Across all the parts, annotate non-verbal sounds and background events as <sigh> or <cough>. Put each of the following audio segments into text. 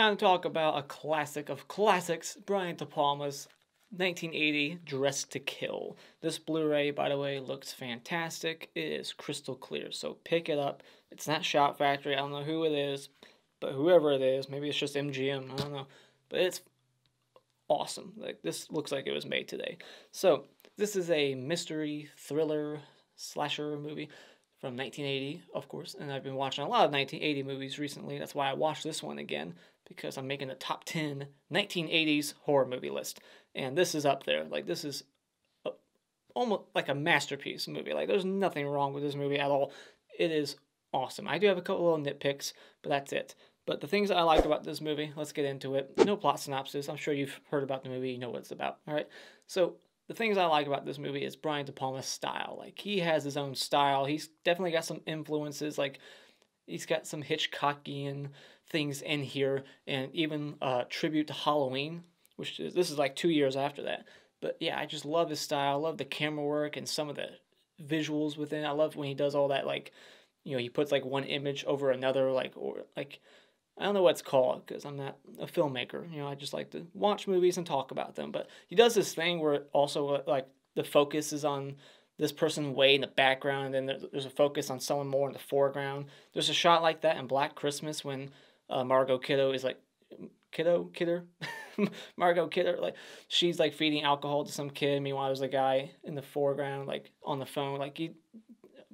time to talk about a classic of classics, Brian De Palma's 1980 Dressed to Kill. This Blu-ray, by the way, looks fantastic. It is crystal clear, so pick it up. It's not Shout Factory. I don't know who it is, but whoever it is, maybe it's just MGM. I don't know, but it's awesome. Like this looks like it was made today. So this is a mystery thriller slasher movie from 1980, of course, and I've been watching a lot of 1980 movies recently. That's why I watched this one again because I'm making a top 10 1980s horror movie list, and this is up there. Like this is a, almost like a masterpiece movie. Like there's nothing wrong with this movie at all. It is awesome. I do have a couple little nitpicks, but that's it. But the things I liked about this movie, let's get into it. No plot synopsis. I'm sure you've heard about the movie, you know what it's about. All right. So the things I like about this movie is Brian De Palma's style. Like he has his own style. He's definitely got some influences. Like he's got some Hitchcockian things in here, and even a tribute to Halloween, which is this is like two years after that. But yeah, I just love his style. I love the camera work and some of the visuals within. I love when he does all that like, you know, he puts like one image over another, like or like I don't know what it's called because I'm not a filmmaker. You know, I just like to watch movies and talk about them. But he does this thing where also uh, like the focus is on this person way in the background, and then there's a focus on someone more in the foreground. There's a shot like that in Black Christmas when uh, Margot Kidder is like Kiddo Kidder, <laughs> Margot Kidder like she's like feeding alcohol to some kid. Meanwhile, there's a guy in the foreground like on the phone. Like he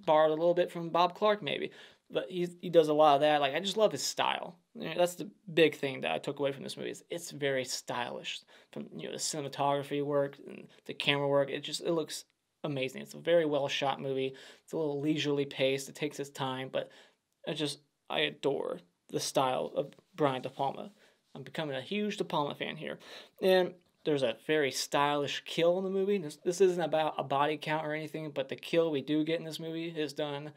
borrowed a little bit from Bob Clark maybe but he he does a lot of that. Like I just love his style. You know, that's the big thing that I took away from this movie. Is it's very stylish from you know the cinematography work and the camera work. It just it looks amazing. It's a very well shot movie. It's a little leisurely paced. It takes its time, but I just I adore the style of Brian De Palma. I'm becoming a huge De Palma fan here, and there's a very stylish kill in the movie. This, this isn't about a body count or anything, but the kill we do get in this movie is done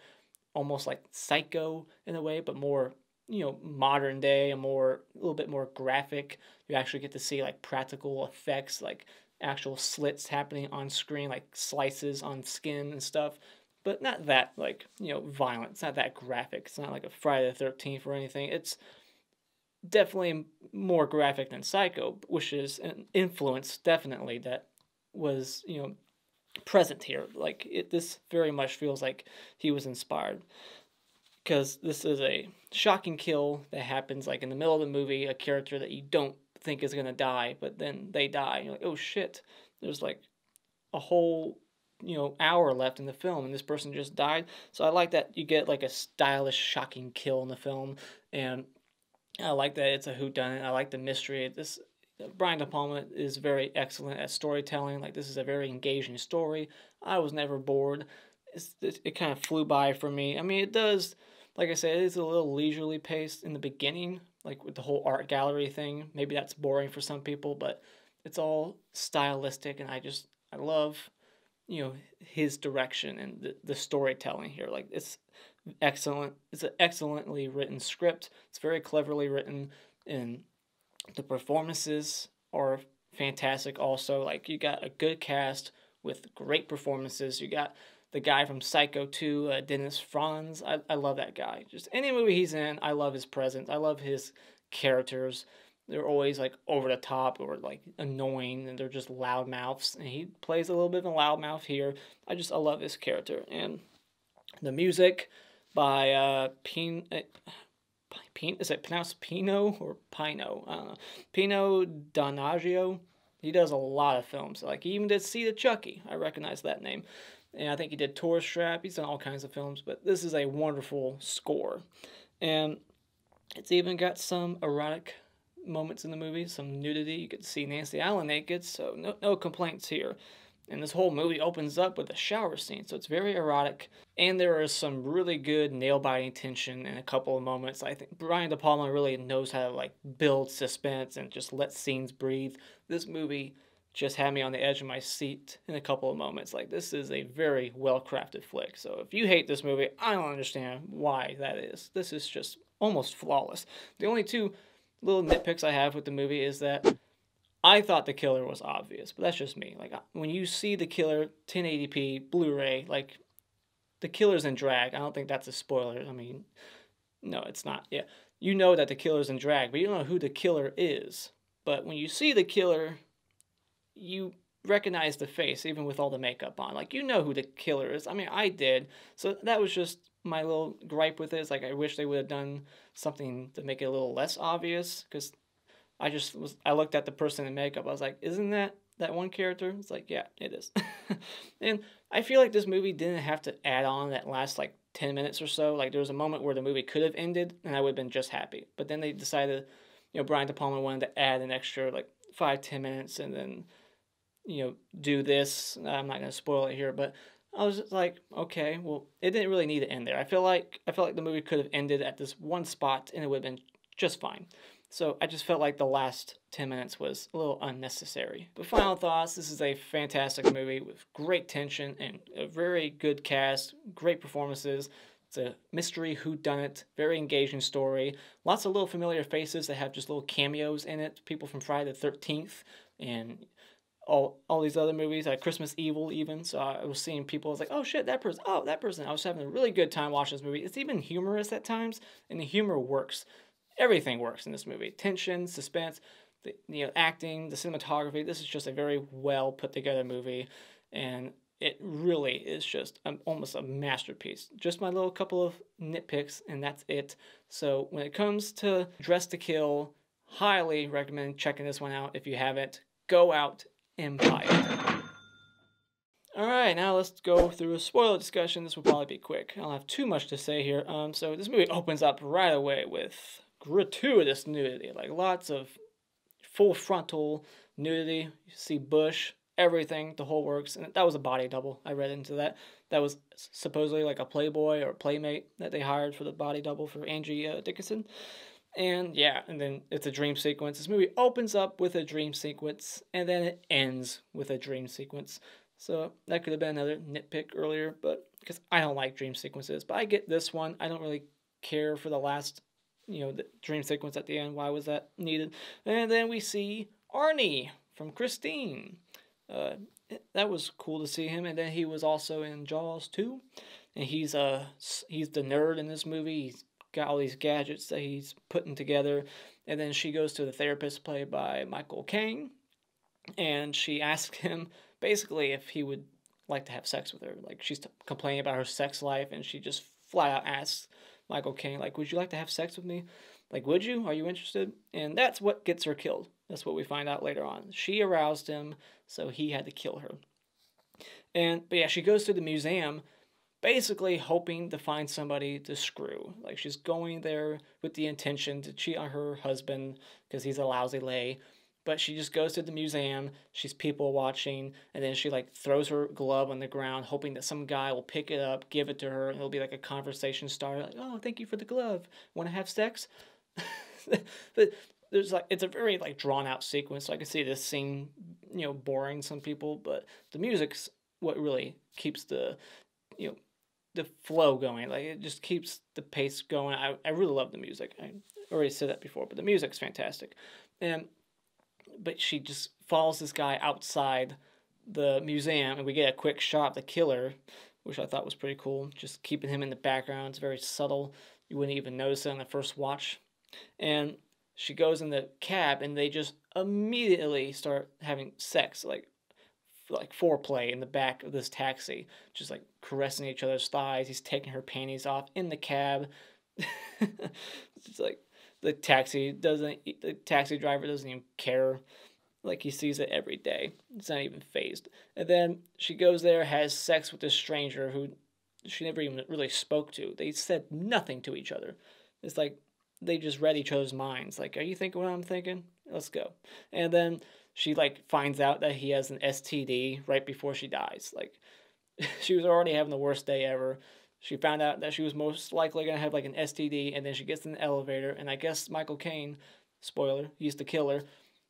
almost like psycho in a way, but more you know modern day and more a little bit more graphic. You actually get to see like practical effects, like actual slits happening on screen, like slices on skin and stuff. But not that like you know violent. It's not that graphic. It's not like a Friday the Thirteenth or anything. It's definitely more graphic than Psycho, which is an influence definitely that was you know present here. Like it, this very much feels like he was inspired because this is a shocking kill that happens like in the middle of the movie. A character that you don't think is gonna die, but then they die. You're like, oh shit! There's like a whole you know hour left in the film, and this person just died. So I like that you get like a stylish, shocking kill in the film, and I like that it's a whodunit. I like the mystery. This Brian De Palma is very excellent at storytelling. Like this is a very engaging story. I was never bored. It's, it, it kind of flew by for me. I mean, it does. Like I said, it is a little leisurely paced in the beginning, like with the whole art gallery thing. Maybe that's boring for some people, but it's all stylistic, and I just I love, you know, his direction and the, the storytelling here. Like it's excellent. It's an excellently written script. It's very cleverly written, and the performances are fantastic also. Like you got a good cast with great performances. You got the guy from Psycho 2, uh, Dennis Franz. I, I love that guy. Just any movie he's in, I love his presence. I love his characters. They're always like over the top or like annoying and they're just loud mouths. And he plays a little bit of a loud mouth here. I just I love his character. And the music by uh Pin Pin, is it pronounced Pino or Pino? I. Pino Donaggio. He does a lot of films. Like he even did Seed of Chucky. I recognize that name. And I think he did Tourist Trap. He's done all kinds of films. But this is a wonderful score. And it's even got some erotic moments in the movie, some nudity. You get to see Nancy Allen naked, so no, no complaints here. And this whole movie opens up with a shower scene, so it's very erotic. And there is some really good nail-biting tension in a couple of moments. I think Brian De Palma really knows how to like build suspense and just let scenes breathe. This movie just had me on the edge of my seat in a couple of moments. Like this is a very well-crafted flick. So if you hate this movie, I don't understand why that is. This is just almost flawless. The only two little nitpicks I have with the movie is that I thought the killer was obvious, but that's just me. Like when you see the killer 1080p Blu-ray, like the killer's in drag. I don't think that's a spoiler. I mean, no, it's not. Yeah, you know that the killer's in drag, but you don't know who the killer is. But when you see the killer, you recognize the face even with all the makeup on. Like you know who the killer is. I mean, I did. So that was just my little gripe with it. Is like I wish they would have done something to make it a little less obvious because I just was I looked at the person in makeup. I was like, isn't that that one character? It's like, yeah, it is. <laughs> and I feel like this movie didn't have to add on that last like 10 minutes or so. Like there was a moment where the movie could have ended and I would have been just happy. But then they decided, you know, Brian De Palma wanted to add an extra like five, 10 minutes and then, you know, do this. I'm not going to spoil it here, but I was just like, okay, well, it didn't really need to end there. I feel like I felt like the movie could have ended at this one spot and it would have been just fine. So I just felt like the last 10 minutes was a little unnecessary. But final thoughts, this is a fantastic movie with great tension and a very good cast, great performances. It's a mystery whodunit, very engaging story. Lots of little familiar faces that have just little cameos in it. People from Friday the 13th and all all these other movies, like Christmas Evil even. So I was seeing people, I was like, oh shit, that person, oh, that person. I was having a really good time watching this movie. It's even humorous at times, and the humor works everything works in this movie. Tension, suspense, the you know acting, the cinematography. This is just a very well put together movie, and it really is just almost a masterpiece. Just my little couple of nitpicks, and that's it. So when it comes to Dressed to Kill, highly recommend checking this one out if you haven't. Go out it. Alright, now let's go through a spoiler discussion. This will probably be quick. I don't have too much to say here. Um, so this movie opens up right away with gratuitous nudity, like lots of full frontal nudity. You see bush, everything, the whole works. And that was a body double. I read into that. That was supposedly like a Playboy or Playmate that they hired for the body double for Angie uh, Dickinson. And yeah, and then it's a dream sequence. This movie opens up with a dream sequence, and then it ends with a dream sequence. So that could have been another nitpick earlier, but because I don't like dream sequences, but I get this one. I don't really care for the last you know, the dream sequence at the end. Why was that needed? And then we see Arnie from Christine. Uh, that was cool to see him. And then he was also in Jaws 2. And he's uh he's the nerd in this movie. He's got all these gadgets that he's putting together. And then she goes to the therapist played by Michael Caine, and she asks him basically if he would like to have sex with her. Like she's complaining about her sex life, and she just flat out asks Michael Caine, like, would you like to have sex with me? Like, would you? Are you interested? And that's what gets her killed. That's what we find out later on. She aroused him, so he had to kill her. And, but yeah, she goes to the museum basically hoping to find somebody to screw. Like, she's going there with the intention to cheat on her husband because he's a lousy lay but she just goes to the museum she's people watching and then she like throws her glove on the ground hoping that some guy will pick it up give it to her and it'll be like a conversation starter like oh thank you for the glove. Want to have sex? <laughs> But there's like it's a very like drawn out sequence. So i can see this scene you know boring some people but the music's what really keeps the you know the flow going like it just keeps the pace going i, I really love the music i already said that before but the music's fantastic and but she just follows this guy outside the museum, and we get a quick shot of the killer, which I thought was pretty cool. Just keeping him in the background, it's very subtle. You wouldn't even notice it on the first watch. And she goes in the cab, and they just immediately start having sex, like like foreplay in the back of this taxi, just like caressing each other's thighs. He's taking her panties off in the cab. <laughs> it's like the taxi doesn't the taxi driver doesn't even care. Like he sees it every day. It's not even phased. And then she goes there has sex with this stranger who she never even really spoke to. They said nothing to each other. It's like they just read each other's minds. Like are you thinking what i'm thinking? Let's go. And then she like finds out that he has an std right before she dies like <laughs> she was already having the worst day ever she found out that she was most likely going to have like an STD, and then she gets in the elevator, and I guess Michael Caine, spoiler, he's the killer.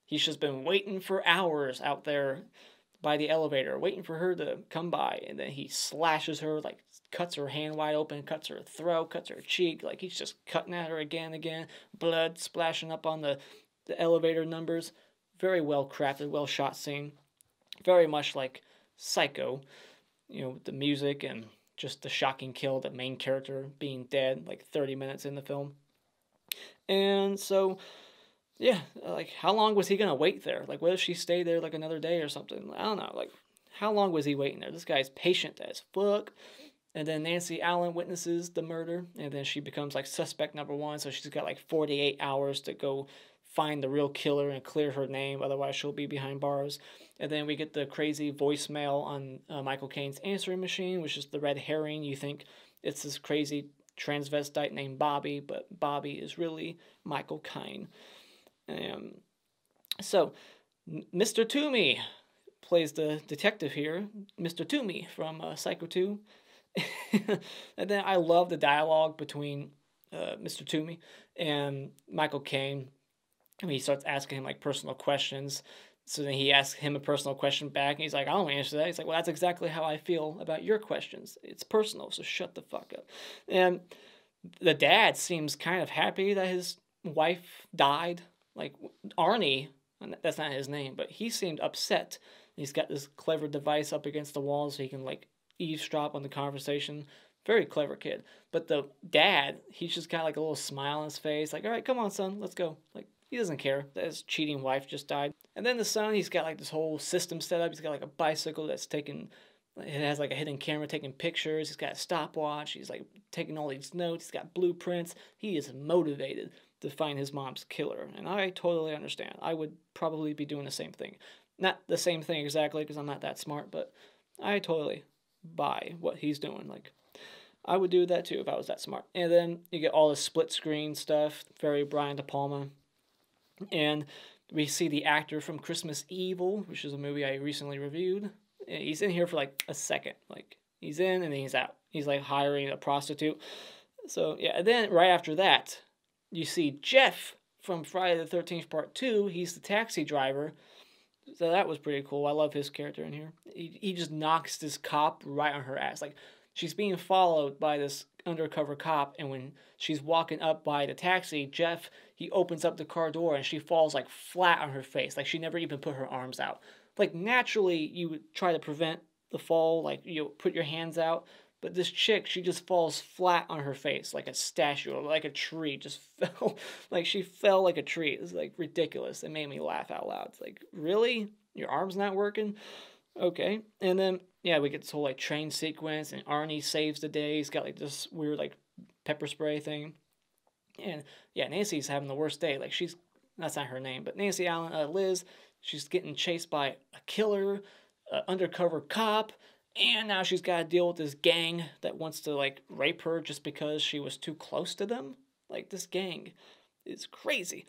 He's just been waiting for hours out there by the elevator, waiting for her to come by, and then he slashes her, like cuts her hand wide open, cuts her throat, cuts her cheek, like he's just cutting at her again and again, blood splashing up on the, the elevator numbers. Very well crafted, well shot scene. Very much like Psycho, you know, the music and just the shocking kill, the main character being dead like 30 minutes in the film. And so, yeah, like how long was he gonna wait there? Like, what if she stayed there like another day or something? I don't know. Like, how long was he waiting there? This guy's patient as fuck. And then Nancy Allen witnesses the murder, and then she becomes like suspect number one. So she's got like 48 hours to go find the real killer and clear her name, otherwise, she'll be behind bars. And then we get the crazy voicemail on uh, Michael Caine's answering machine, which is the red herring. You think it's this crazy transvestite named Bobby, but Bobby is really Michael Caine. Um, so, Mr. Toomey plays the detective here, Mr. Toomey from uh, Psycho 2. <laughs> and then I love the dialogue between uh, Mr. Toomey and Michael Caine. Mean, he starts asking him like personal questions. So then he asks him a personal question back, and he's like, I don't answer that. He's like, Well, that's exactly how I feel about your questions. It's personal, so shut the fuck up. And the dad seems kind of happy that his wife died. Like Arnie, and that's not his name, but he seemed upset. He's got this clever device up against the wall so he can like eavesdrop on the conversation. Very clever kid. But the dad, he's just got like a little smile on his face, like, all right, come on, son, let's go. Like, he doesn't care that his cheating wife just died. And then the son, he's got like this whole system set up. He's got like a bicycle that's taking, it has like a hidden camera taking pictures. He's got a stopwatch. He's like taking all these notes. He's got blueprints. He is motivated to find his mom's killer. And I totally understand. I would probably be doing the same thing. Not the same thing exactly because I'm not that smart, but I totally buy what he's doing. Like, I would do that too if I was that smart. And then you get all the split screen stuff, very Brian De Palma. And we see the actor from Christmas Evil, which is a movie I recently reviewed. He's in here for like a second. Like, he's in and then he's out. He's like hiring a prostitute. So, yeah, and then right after that, you see Jeff from Friday the 13th Part 2. He's the taxi driver so that was pretty cool. I love his character in here. He, he just knocks this cop right on her ass. Like she's being followed by this undercover cop, and when she's walking up by the taxi, Jeff he opens up the car door and she falls like flat on her face. Like she never even put her arms out. Like naturally you would try to prevent the fall, like you know, put your hands out. But this chick, she just falls flat on her face like a statue, like a tree. Just <laughs> fell, like she fell like a tree. It's like ridiculous. It made me laugh out loud. It's like, really? Your arm's not working? Okay. And then, yeah, we get this whole like train sequence, and Arnie saves the day. He's got like this weird like pepper spray thing. And yeah, Nancy's having the worst day. Like she's, that's not her name, but Nancy Allen, uh, Liz, she's getting chased by a killer, undercover cop and now she's got to deal with this gang that wants to like rape her just because she was too close to them. Like this gang is crazy.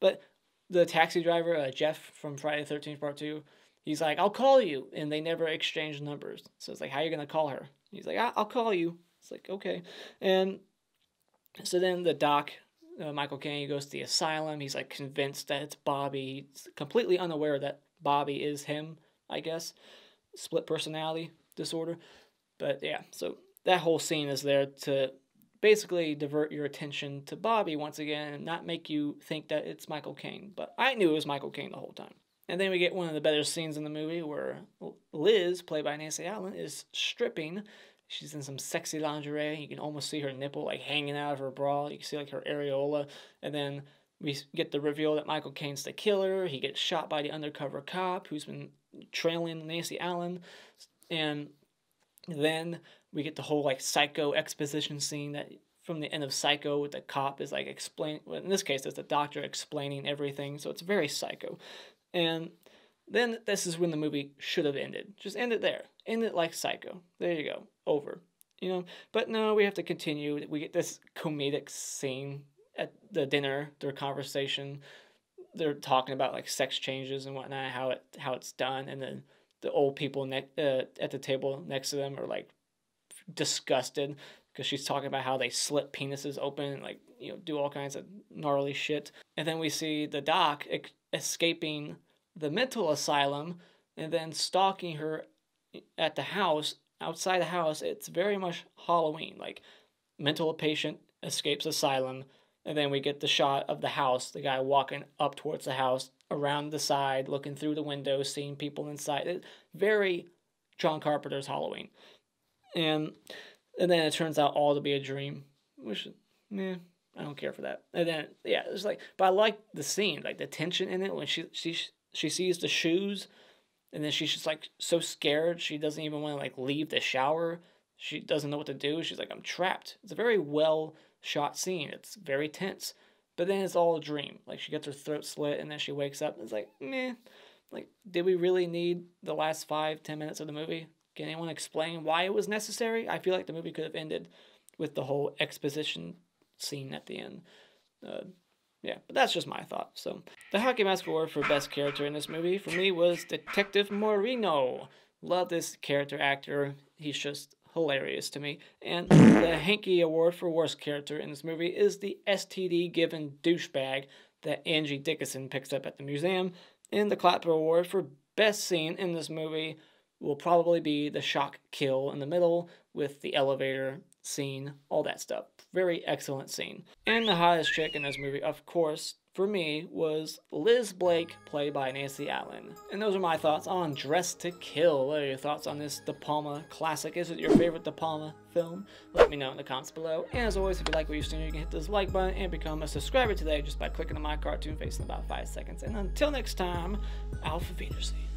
But the taxi driver, uh, Jeff from Friday the 13th Part 2, he's like, I'll call you. And they never exchanged numbers. So it's like, how are you going to call her? He's like, I'll call you. It's like, okay. And so then the doc, uh, Michael Caine, goes to the asylum. He's like convinced that it's Bobby. He's completely unaware that Bobby is him, I guess split personality disorder. But yeah, so that whole scene is there to basically divert your attention to Bobby once again and not make you think that it's Michael Caine. But I knew it was Michael Caine the whole time. And then we get one of the better scenes in the movie where Liz, played by Nancy Allen, is stripping. She's in some sexy lingerie. You can almost see her nipple like hanging out of her bra. You can see like her areola. And then we get the reveal that Michael Caine's the killer. He gets shot by the undercover cop who's been trailing Nancy Allen, and then we get the whole like psycho exposition scene that from the end of Psycho with the cop is like explain. Well, in this case, it's the doctor explaining everything, so it's very psycho, and then this is when the movie should have ended. Just end it there. End it like Psycho. There you go. Over. You know, but no, we have to continue. We get this comedic scene at the dinner, their conversation they're talking about like sex changes and whatnot, how it how it's done, and then the old people ne- uh, at the table next to them are like disgusted because she's talking about how they slit penises open and like you know do all kinds of gnarly shit. And then we see the doc escaping the mental asylum and then stalking her at the house outside the house. It's very much Halloween, like mental patient escapes asylum and then we get the shot of the house, the guy walking up towards the house, around the side, looking through the window, seeing people inside. It, very John Carpenter's Halloween. And and then it turns out all to be a dream, which yeah, I don't care for that. And then yeah, it's like, but I like the scene, like the tension in it when she she she sees the shoes, and then she's just like so scared she doesn't even want to like leave the shower. She doesn't know what to do. She's like, I'm trapped. It's a very well shot scene. It's very tense. But then it's all a dream. Like she gets her throat slit and then she wakes up and it's like, meh. Like, did we really need the last five, ten minutes of the movie? Can anyone explain why it was necessary? I feel like the movie could have ended with the whole exposition scene at the end. Uh, yeah, but that's just my thought. So, the Hockey Mask Award for Best Character in this movie for me was Detective Marino. Love this character actor. He's just hilarious to me. And the Hanky Award for Worst Character in this movie is the STD given douchebag that Angie Dickinson picks up at the museum. And the Clapper Award for Best Scene in this movie will probably be the shock kill in the middle with the elevator scene, all that stuff. Very excellent scene. And the hottest chick in this movie, of course, for me was Liz Blake, played by Nancy Allen. And those are my thoughts on Dressed to Kill. What are your thoughts on this De Palma classic? Is it your favorite De Palma film? Let me know in the comments below. And as always, if you like what you've seen, you can hit this like button and become a subscriber today just by clicking on my cartoon face in about 5 seconds. And until next time, Auf Wiedersehen.